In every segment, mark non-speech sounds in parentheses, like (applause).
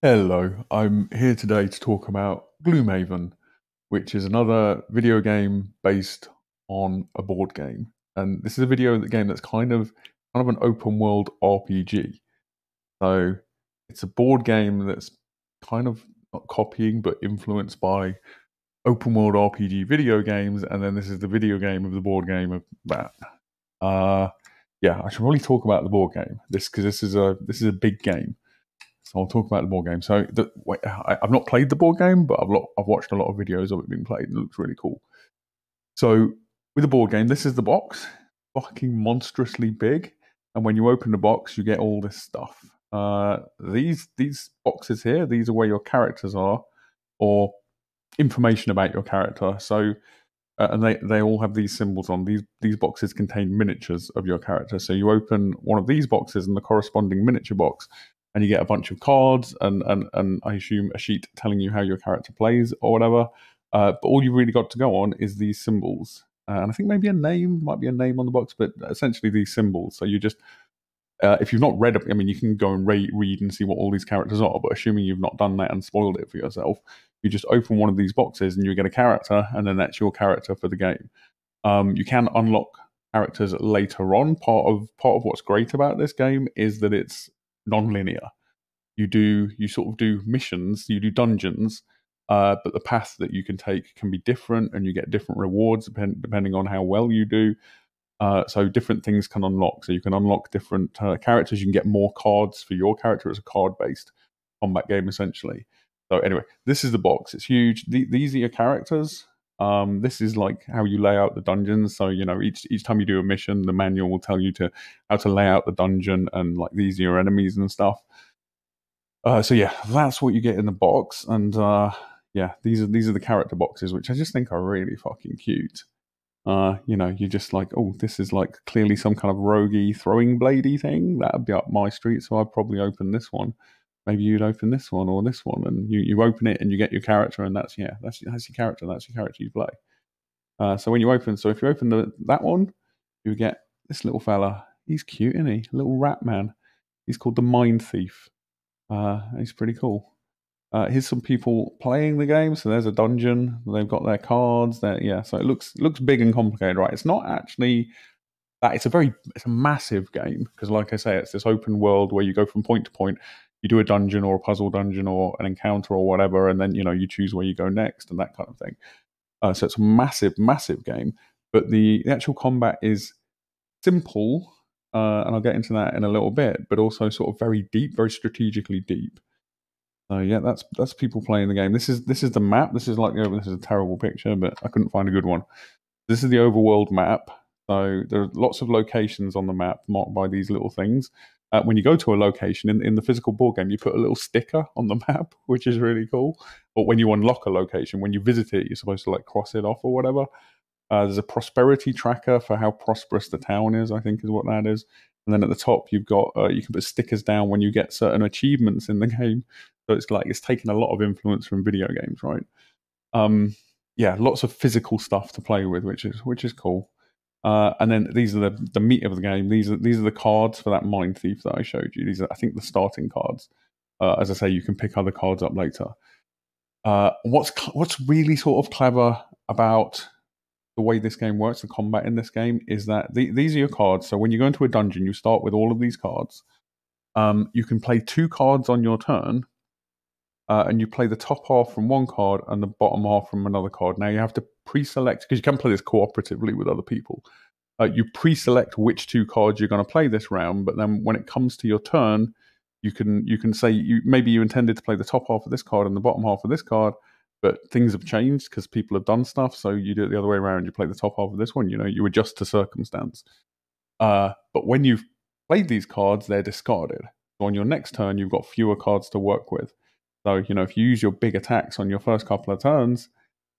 Hello, I'm here today to talk about Gloomhaven, which is another video game based on a board game. And this is a video game that's kind of kind of an open world RPG. So it's a board game that's kind of not copying but influenced by open world RPG video games, and then this is the video game of the board game of that. Uh yeah, I should probably talk about the board game. This because this is a this is a big game. So I'll talk about the board game. So the, wait, I, have not played the board game, but I've, lo- I've watched a lot of videos of it being played. It looks really cool. So with the board game, this is the box, fucking monstrously big. And when you open the box, you get all this stuff. Uh, these these boxes here, these are where your characters are, or information about your character. So uh, and they, they all have these symbols on. These these boxes contain miniatures of your character. So you open one of these boxes and the corresponding miniature box and you get a bunch of cards and and and I assume a sheet telling you how your character plays or whatever. Uh, but all you've really got to go on is these symbols, uh, and I think maybe a name might be a name on the box, but essentially these symbols. So you just uh, if you've not read, I mean, you can go and re- read and see what all these characters are. But assuming you've not done that and spoiled it for yourself, you just open one of these boxes and you get a character, and then that's your character for the game. Um, you can unlock characters later on. Part of part of what's great about this game is that it's non-linear. You do you sort of do missions, you do dungeons, uh, but the path that you can take can be different, and you get different rewards depend, depending on how well you do. Uh, so different things can unlock. So you can unlock different uh, characters. You can get more cards for your character. It's a card-based combat game essentially. So anyway, this is the box. It's huge. The, these are your characters. Um, this is like how you lay out the dungeons. So you know, each each time you do a mission, the manual will tell you to how to lay out the dungeon and like these are your enemies and stuff. Uh, so yeah, that's what you get in the box, and uh, yeah, these are these are the character boxes, which I just think are really fucking cute. Uh, you know, you're just like, oh, this is like clearly some kind of roguey throwing bladey thing. That'd be up my street, so I'd probably open this one maybe you'd open this one or this one, and you, you open it and you get your character, and that's yeah, that's that's your character, that's your character you play. Uh, so when you open, so if you open the, that one, you get this little fella. He's cute, isn't he? Little rat man. He's called the Mind Thief. Uh, he's pretty cool. Uh, here's some people playing the game. So there's a dungeon. They've got their cards. There, yeah. So it looks looks big and complicated, right? It's not actually that. It's a very it's a massive game because, like I say, it's this open world where you go from point to point you do a dungeon or a puzzle dungeon or an encounter or whatever, and then you know you choose where you go next and that kind of thing. Uh, so it's a massive, massive game, but the, the actual combat is simple, uh, and I'll get into that in a little bit, but also sort of very deep, very strategically deep. So yeah, that's that's people playing the game. This is this is the map. This is like this is a terrible picture, but I couldn't find a good one. This is the overworld map. So there are lots of locations on the map marked by these little things uh, when you go to a location in, in the physical board game, you put a little sticker on the (laughs) map, which is really cool. But when you unlock a location, when you visit it, you're supposed to like cross it off or whatever. Uh, there's a prosperity tracker for how prosperous the town is, I think is what that is. And then at the top, you've got uh, you can put stickers down when you get certain achievements in the (laughs) game. So it's like it's taken a lot of influence from video games, right? Um, yeah, lots of physical stuff to play with, which is which is cool. Uh, and then these are the, the meat of the game. These are these are the cards for that Mind Thief that I showed you. These are, I think, the starting cards. Uh, as I say, you can pick other cards up later. Uh, what's what's really sort of clever about the way this game works, the combat in this game, is that the, these are your cards. So when you go into a dungeon, you start with all of these cards. Um, you can play two cards on your turn, uh, and you play the top half from one card and the bottom half from another card. Now you have to pre-select because you can play this cooperatively with other people. Uh, you pre-select which two cards you're going to play this round, but then when it comes to your turn, you can you can say you maybe you intended to play the top half of this card and the bottom half of this card, but things have changed because people have done stuff. So you do it the other way around. You play the top half of this one. You know, you adjust to circumstance. Uh, but when you've played these cards, they're discarded. So on your next turn, you've got fewer cards to work with. So you know, if you use your big attacks on your first couple of turns,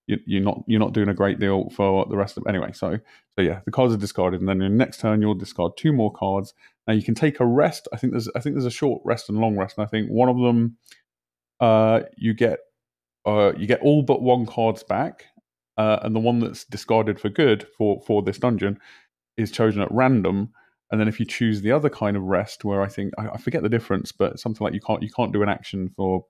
you, are not you're not doing a great deal for the rest of anyway. So so yeah, the cards are discarded, and then the next turn you'll discard two more cards. Now you can take a rest. I think there's I think there's a short rest and long rest, and I think one of them uh, you get uh, you get all but one cards back, uh, and the one that's discarded for good for for this dungeon is chosen at random. And then if you choose the other kind of rest, where I think I, I forget the difference, but something like you can't you can't do an action for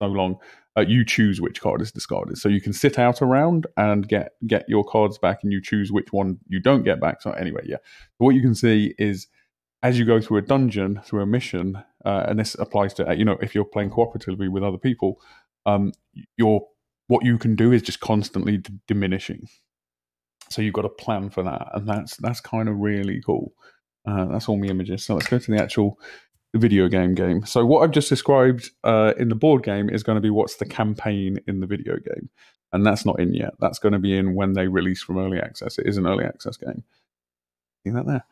so long, uh, you choose which card is discarded. So you can sit out a round and get get your cards back, and you choose which one you don't get back. So anyway, yeah. what you can see is as you go through a dungeon, through a mission, uh, and this applies to you know if you're playing cooperatively with other people, um, your what you can do is just constantly d- diminishing. So you've got a plan for that, and that's that's kind of really cool. Uh, that's all my images. So let's go to the actual video game game. So what I've just described uh, in the board game is going to be what's the campaign in the video game, and that's not in yet. That's going to be in when they release from early access. It is an early access game. See that there?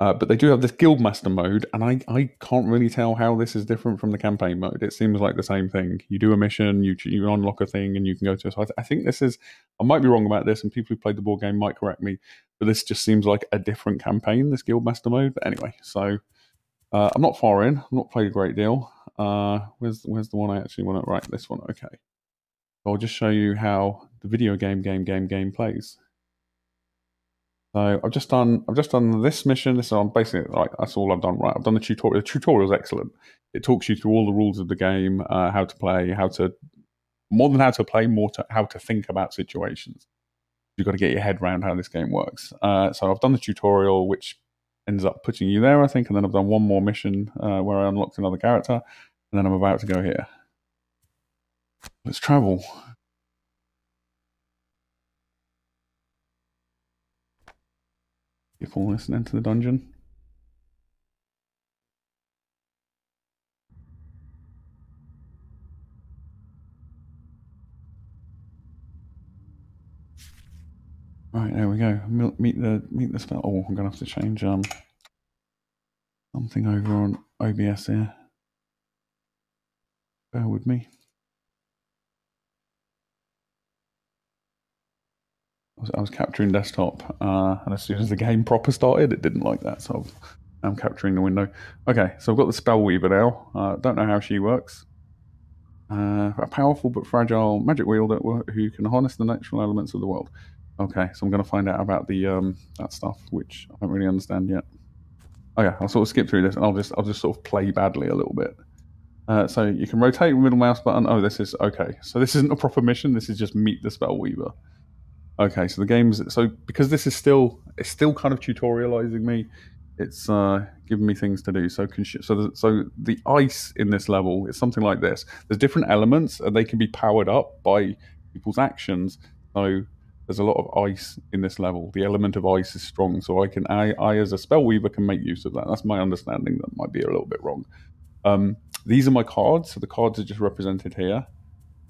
Uh, but they do have this Guildmaster mode, and I, I can't really tell how this is different from the campaign mode. It seems like the same thing. You do a mission, you you unlock a thing, and you can go to. So I, th- I think this is. I might be wrong about this, and people who played the board game might correct me. But this just seems like a different campaign, this Guildmaster mode. But anyway, so uh, I'm not far in. I've not played a great deal. Uh, where's where's the one I actually want to write? This one, okay. So I'll just show you how the video game game game game plays. So I've just done I've just done this mission. This is basically like that's all I've done. Right, I've done the tutorial. The tutorial is excellent. It talks you through all the rules of the game, uh, how to play, how to more than how to play, more to how to think about situations. You've got to get your head around how this game works. Uh, so I've done the tutorial, which ends up putting you there, I think, and then I've done one more mission uh, where I unlocked another character, and then I'm about to go here. Let's travel. People listening to the dungeon. Right, there we go. Meet the meet the spell. Oh, I'm gonna have to change um something over on OBS here. Bear with me. I was, I was capturing desktop, uh, and as soon as the game proper started, it didn't like that. So I'm capturing the window. Okay, so I've got the Spell Weaver now. Uh, don't know how she works. Uh, a powerful but fragile magic wielder who can harness the natural elements of the world. Okay, so I'm going to find out about the um, that stuff, which I don't really understand yet. Okay, I'll sort of skip through this, and I'll just I'll just sort of play badly a little bit. Uh, so you can rotate middle mouse button. Oh, this is okay. So this isn't a proper mission. This is just meet the spell weaver. Okay, so the game's so because this is still it's still kind of tutorializing me. It's uh, giving me things to do. So so the, so the ice in this level is something like this. There's different elements, and they can be powered up by people's actions. So there's a lot of ice in this level. The element of ice is strong, so I can I, I as a spell weaver can make use of that. That's my understanding. That might be a little bit wrong. Um, these are my cards. So the cards are just represented here.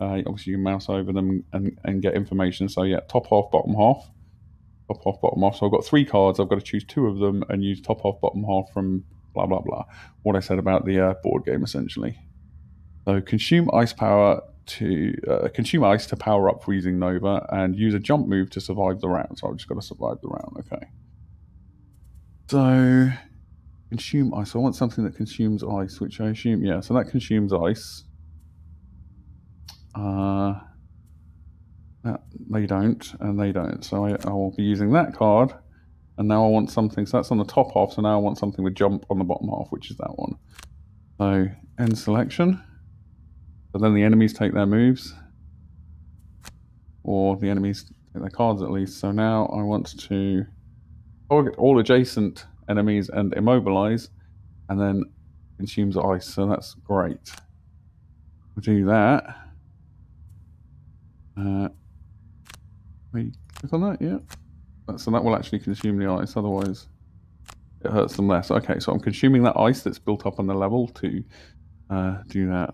Uh, obviously, you can mouse over them and, and get information. So yeah, top half, bottom half, top half, bottom half. So I've got three cards. I've got to choose two of them and use top half, bottom half from blah blah blah. What I said about the uh, board game essentially. So consume ice power to uh, consume ice to power up freezing nova and use a jump move to survive the round. So I've just got to survive the round. Okay. So consume ice. I want something that consumes ice, which I assume yeah. So that consumes ice. Uh, they don't, and they don't. So I, I, will be using that card. And now I want something, so that's on the top half, so now I want something with jump on the bottom half, which is that one. So end selection. So then the enemies take their moves. Or the enemies take their cards at least. So now I want to target all adjacent enemies and immobilize, and then consumes ice, so that's great. We'll do that. Uh, we click on that, yeah. So that will actually consume the ice, otherwise it hurts them less. Okay, so I'm consuming that ice that's built up on the level to uh, do that.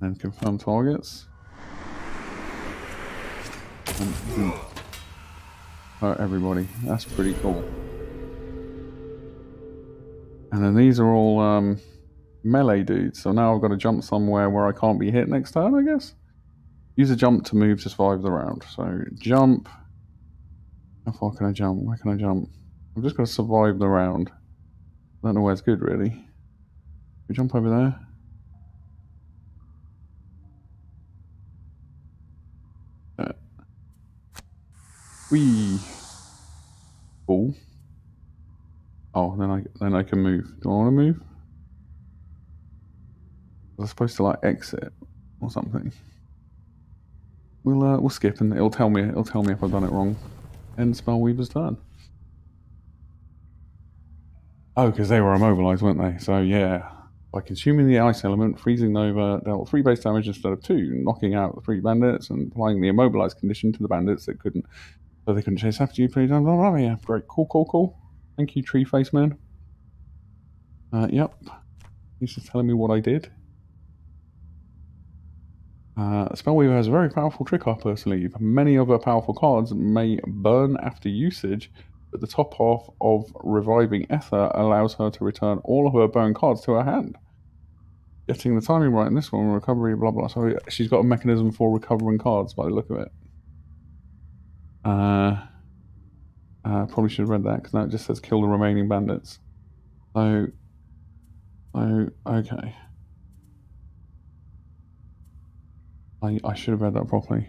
And confirm targets. And, hurt everybody. That's pretty cool. And then these are all um, melee dudes. So now I've got to jump somewhere where I can't be hit next turn, I guess. Use a jump to move to survive the round. So jump. How far can I jump? Where can I jump? I'm just going to survive the round. I don't know where's good, really. We jump over there. Whee. Cool. Oh, then I then I can move. Do I want to move? Was I supposed to like exit or something? We'll uh, we'll skip and it'll tell me it'll tell me if I've done it wrong. End Spellweaver's turn. Oh, because they were immobilized, weren't they? So yeah. By consuming the ice element, freezing Nova dealt three base damage instead of two, knocking out the three bandits and applying the immobilized condition to the bandits that couldn't so they couldn't chase after you, please. Blah, blah, blah, yeah, great. Cool, cool, cool. Thank you, Tree Face Man. Uh, yep. He's just telling me what I did. Uh, Spellweaver has a very powerful trick up her sleeve. Many other powerful cards may burn after usage, but the top half of Reviving Ether allows her to return all of her burned cards to her hand. Getting the timing right in this one, recovery, blah blah. So she's got a mechanism for recovering cards by the look of it. Uh, uh probably should have read that because now it just says kill the remaining bandits. So, oh, okay. I, I should have read that properly.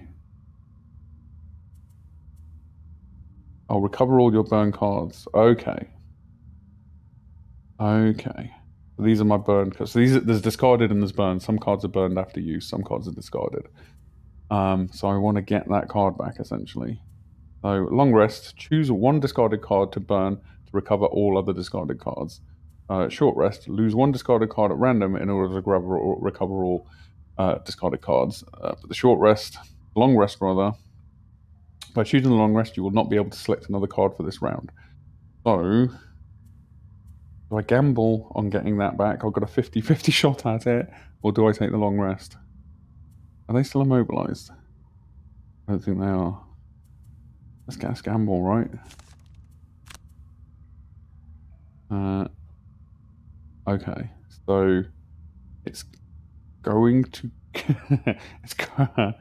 I'll recover all your burn cards. Okay. Okay. These are my burn cards. So these are, there's discarded and there's burned. Some cards are burned after use. Some cards are discarded. Um, so I want to get that card back essentially. So long rest. Choose one discarded card to burn to recover all other discarded cards. Uh, short rest. Lose one discarded card at random in order to recover all, recover all uh, discarded cards. Uh, the short rest, long rest rather, by choosing the long rest, you will not be able to select another card for this round. So, do I gamble on getting that back? I've got a 50 50 (laughs) shot at it, or do I take the long rest? Are they still immobilized? I don't think they are. Let's get a gamble, right? Uh, okay, so it's going to (laughs) it's uh,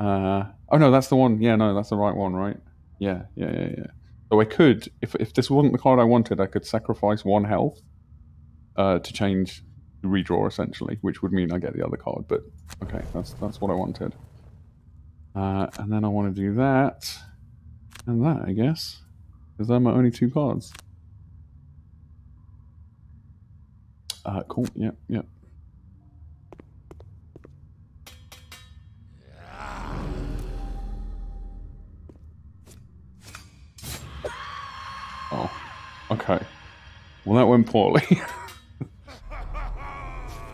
oh no, that's the one. Yeah, no, that's the right one, right? Yeah, yeah, yeah, yeah. So I could, if if this wasn't the card I wanted, I could sacrifice one health uh, to change redraw essentially, which would mean I get the other card. But okay, that's that's what I wanted. Uh, and then I want to do that and that, I guess, because they're my only two cards. Uh, cool. Yep, yep. Oh, okay. Well, that went poorly. (laughs)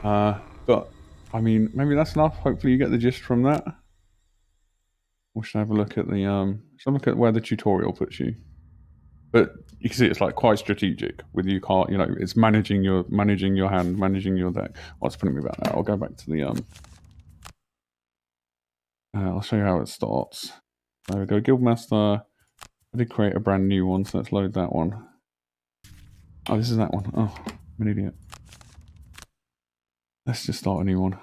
uh, but, I mean, maybe that's enough. Hopefully you get the gist from that. We should have a look at the, um, should look at where the tutorial puts you. But you can see it's like quite strategic with you can't, you know, it's managing your, managing your hand, managing your deck. What's putting me back now? I'll go back to the, um, uh, I'll show you how it starts. There we go, Guildmaster. I did create a brand new one, so let's load that one. Oh, this is that one. Oh, I'm an idiot. Let's just start a new one.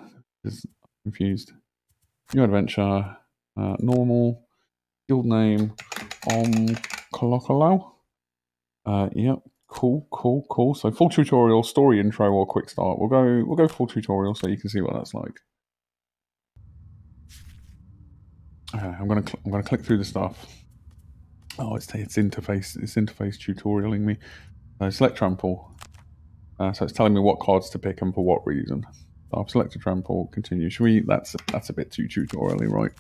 Confused. New adventure, uh, normal, guild name, Om Kolokolo. Uh, yep, cool, cool, cool. So full tutorial, story intro, or quick start. We'll go, we'll go full tutorial so you can see what that's like. Okay, I'm gonna, I'm gonna click through the stuff. Oh, it's it's interface it's interface tutorialing me. Uh, select trample. Uh, so it's telling me what cards to pick and for what reason. So I've selected trample. Continue. Should we? That's that's a bit too tutorially, right?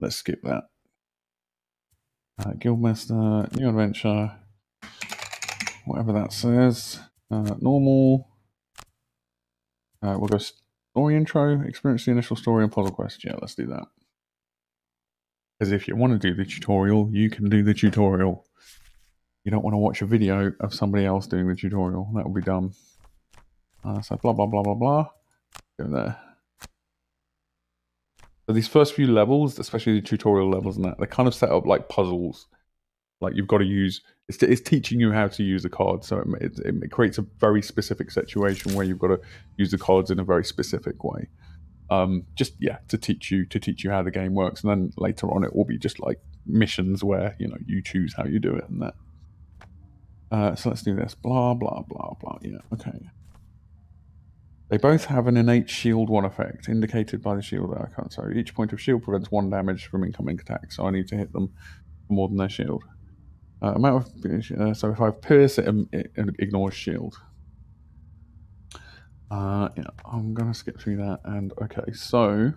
Let's skip that. Uh, Guildmaster, new adventure, whatever that says. Uh, normal. Uh, we'll go story intro, experience the initial story and puzzle quest. Yeah, let's do that. Because if you want to do the tutorial, you can do the tutorial. You don't want to watch a video of somebody else doing the tutorial. That would be dumb. Uh, so blah, blah, blah, blah, blah. Go there. So these first few levels, especially the tutorial levels and that, they're kind of set up like puzzles. Like you've got to use, it's, it's teaching you how to use the cards. So it, it, it creates a very specific situation where you've got to use the cards in a very specific way um, just yeah to teach you to teach you how the game works and then later on it will be just like missions where you know you choose how you do it and that uh, so let's do this blah blah blah blah yeah okay they both have an innate shield one effect indicated by the shield icon so each point of shield prevents one damage from incoming attacks so i need to hit them more than their shield Uh, amount of uh, so if I pierce it, um, it, ignores shield. Uh, yeah, I'm gonna skip through that. And okay, so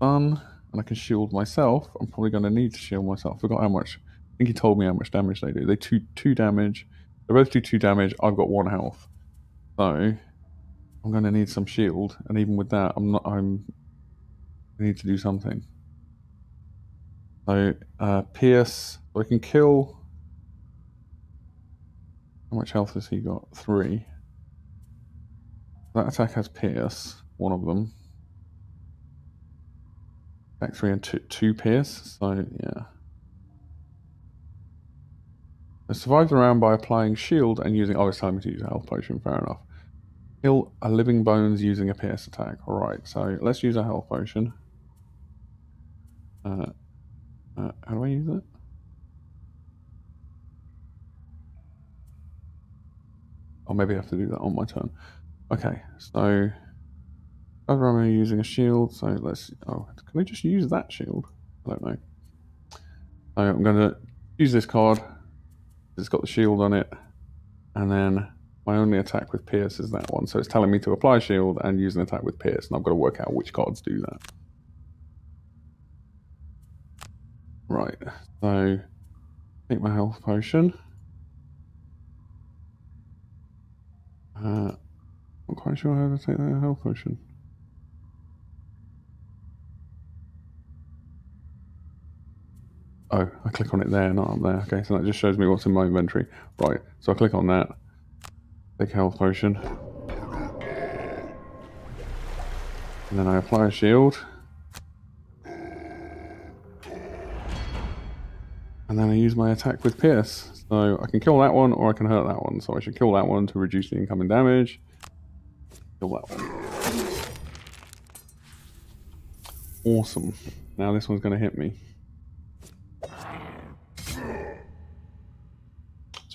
done, and I can shield myself. I'm probably gonna need to shield myself. Forgot how much. I think he told me how much damage they do. They do two damage. They both do two damage. I've got one health, so I'm gonna need some shield. And even with that, I'm not. I'm. I need to do something. So uh, pierce. I can kill. How much health has he got? Three. That attack has pierce. One of them. Attack three and two, two pierce. So yeah. I survived the round by applying shield and using. Oh, it's telling me to use a health potion. Fair enough. Kill a living bones using a pierce attack. All right. So let's use a health potion. Uh, uh, how do I use it? Oh, maybe I have to do that on my turn. Okay, so I'm using a shield, so let's. Oh, can I just use that shield? I don't know. So I'm going to use this card. It's got the shield on it, and then my only attack with Pierce is that one. So it's telling me to apply shield and use an attack with Pierce, and I've got to work out which cards do that. Right, so take my health potion. Uh, I'm quite sure how to take that health potion. Oh, I click on it there, not up there. Okay, so that just shows me what's in my inventory. Right, so I click on that. Take health potion. And then I apply a shield. And then I use my attack with Pierce. So I can kill that one or I can hurt that one. So I should kill that one to reduce the incoming damage. Kill that one. Awesome. Now this one's going to hit me.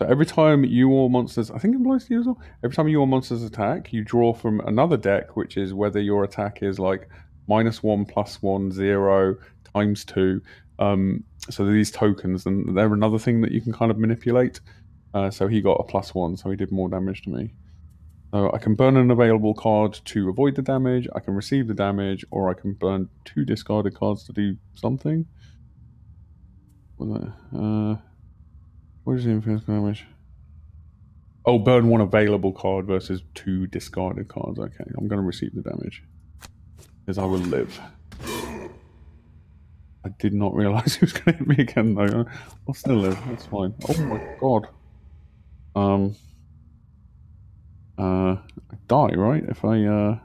So every time you or monsters, I think it applies to you as well. Every time you or monsters attack, you draw from another deck, which is whether your attack is like minus one, plus one, zero, times two. Um, so these tokens, and they're another thing that you can kind of manipulate. Uh, so he got a plus one, so he did more damage to me. So I can burn an available card to avoid the damage, I can receive the damage, or I can burn two discarded cards to do something. Uh, what is the infinite damage? Oh, burn one available card versus two discarded cards. Okay, I'm going to receive the damage. Because I will live. I did not realise he (laughs) was going to hit me again, though. I'll still live. That's fine. Oh my god. Um. Uh, I die, right? If I, uh,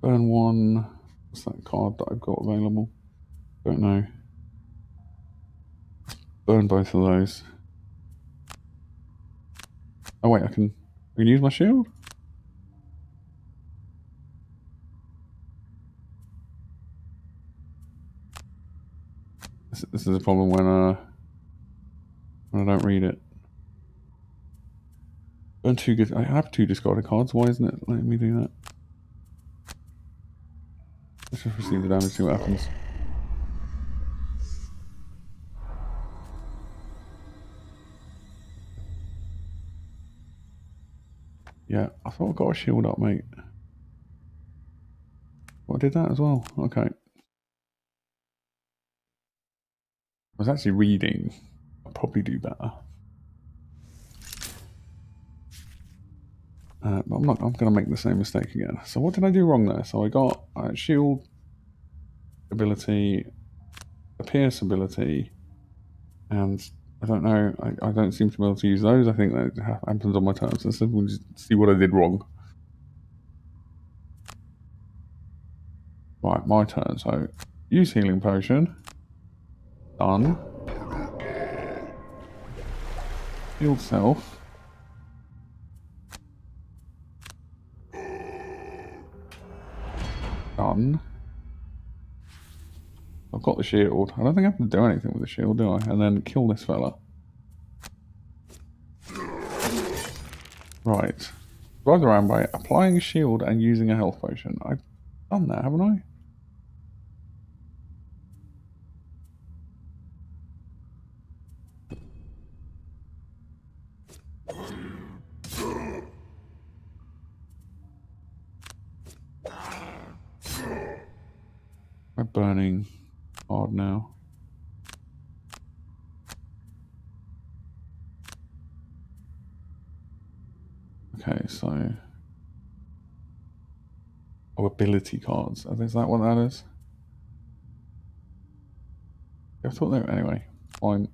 burn one... What's that card that I've got available? Don't know. Burn both of those. Oh wait, I can, I can use my shield? This, this is a problem when, uh, when I don't read it. Burn two good. I have two discarded cards. Why isn't it letting me do that? Let's just receive the damage, see what happens. Yeah, I thought I got a shield up, mate. Well, I did that as well. Okay. I was actually reading. I'll probably do better. Uh, but I'm not. I'm going to make the same mistake again. So what did I do wrong there? So I got uh, shield ability, a pierce ability, and I don't know. I, I don't seem to be able to use those. I think that happens on my turn. So we'll just see what I did wrong. Right, my turn. So use healing potion. Done. Heal self. Done. I've got the shield. I don't think I have to do anything with the shield, do I? And then kill this fella. Right. Drive around by applying a shield and using a health potion. I've done that, haven't I? We're burning hard now. Okay, so cards. Is that what that is? I thought they were anyway. Fine.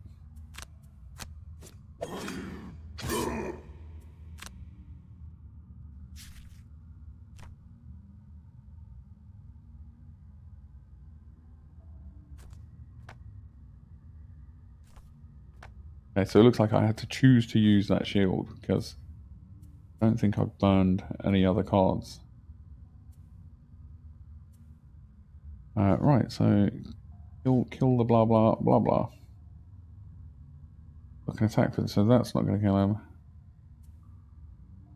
Okay, so it looks like I had to choose to use that shield because I don't think I've burned any other cards. Uh, right, so kill, kill the blah blah blah blah. I can attack for this, so that's not going to kill him.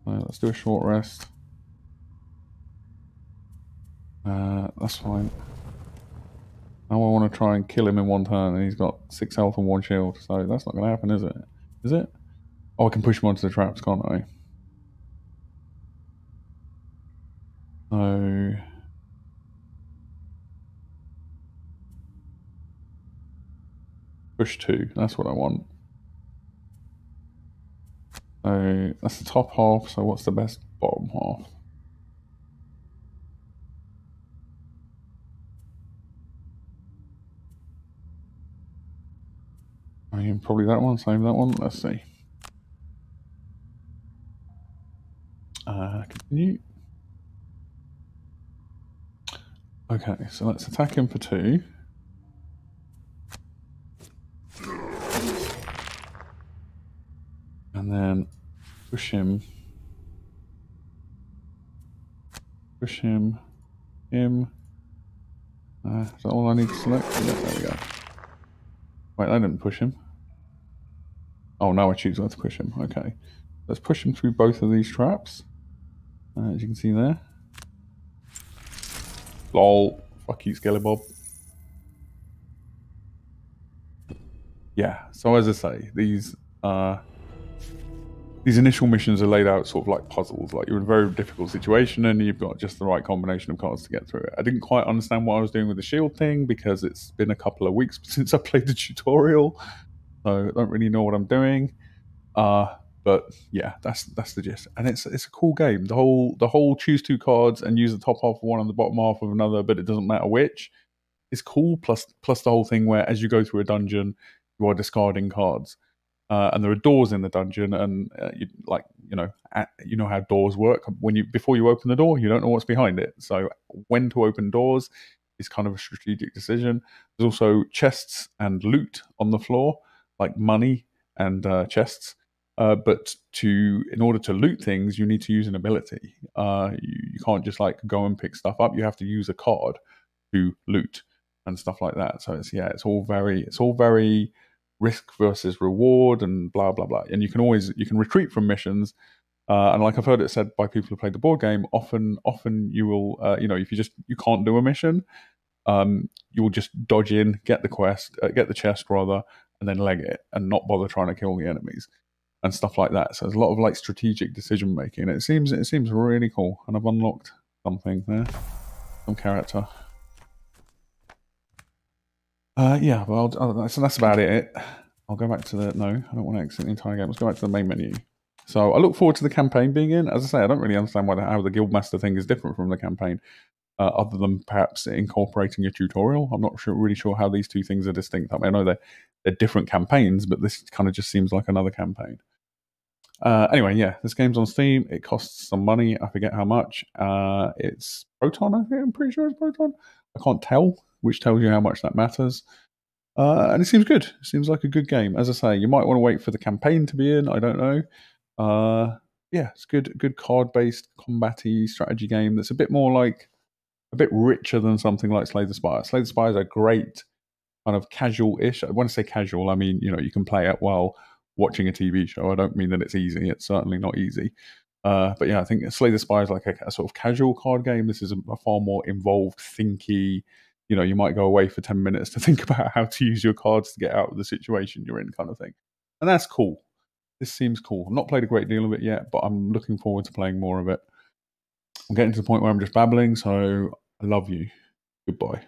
Uh, let's do a short rest. Uh, that's fine. Now I want to try and kill him in one turn, and he's got six health and one shield, so that's not going to happen, is it? Is it? Oh, I can push him onto the traps, can't I? So... Push two, that's what I want. So, that's the top half, so what's the best bottom half? I mean, probably that one, same that one. Let's see. Uh, continue. Okay, so let's attack him for two. And then push him. Push him. Him. Uh, is that all I need to select? Yeah, there we go. Wait, I didn't push him. Oh, now I choose where to push him. Okay. Let's push him through both of these traps. Uh, as you can see there. Lol. Fuck you, Skelly Bob. Yeah, so as I say, these uh, these initial missions are laid out sort of like puzzles. Like you're in a very difficult situation and you've got just the right combination of cards to get through it. I didn't quite understand what I was doing with the shield thing because it's been a couple of weeks (laughs) since I played the tutorial. So I don't really know what I'm doing. Uh, but yeah, that's that's the gist. And it's it's a cool game. The whole the whole choose two cards and use the top half of one and the bottom half of another, but it doesn't matter which. It's cool. Plus plus the whole thing where as you go through a dungeon, you are discarding cards. Uh, and there are doors in the dungeon, and uh, you, like you know, at, you know how doors work. When you before you open the door, you don't know what's behind it. So when to open doors is kind of a strategic decision. There's also chests and loot on the floor, like money and uh, chests. Uh, but to in order to loot things, you need to use an ability. Uh, you, you, can't just like go and pick stuff up. You have to use a card to loot and stuff like that. So it's yeah, it's all very it's all very risk versus reward and blah blah blah. And you can always you can retreat from missions. Uh, and like I've heard it said by people who played the board game, often often you will uh, you know if you just you can't do a mission, um, you will just dodge in, get the quest, uh, get the chest rather, and then leg it and not bother trying to kill the enemies and stuff like that. So there's a lot of like strategic decision making. It seems it seems really cool, and I've unlocked something there, some character. Uh, yeah, well, I'll, so that's about it. I'll go back to the no. I don't want to exit the entire game. Let's go back to the main menu. So I look forward to the campaign being in. As I say, I don't really understand why the, how the Guildmaster thing is different from the campaign, uh, other than perhaps incorporating a tutorial. I'm not sure, really sure how these two things are distinct. I, mean, I know they're they're different campaigns, but this kind of just seems like another campaign. Uh, anyway, yeah, this game's on Steam. It costs some money. I forget how much. Uh, it's Proton, I think. I'm pretty sure it's Proton. I can't tell, which tells you how much that matters. Uh, and it seems good. It seems like a good game. As I say, you might want to wait for the campaign to be in. I don't know. Uh, yeah, it's good. Good card-based combatty strategy game that's a bit more like a bit richer than something like Slay the Spire. Slay the Spire is a great kind of casual-ish. I say casual, I mean you know you can play it while watching a TV show. I don't mean that it's easy. It's certainly not easy. Uh, but yeah, I think Slay the Spire is like a, a, sort of casual card game. This is a, a, far more involved, thinky. You know, you might go away for ten minutes to (laughs) think about how to use your cards to get out of the situation you're in, kind of thing. And that's cool. this seems cool. I've not played a great deal of it yet, but I'm looking forward to playing more of it. I'm getting to the point where I'm just babbling, so I love you. Goodbye.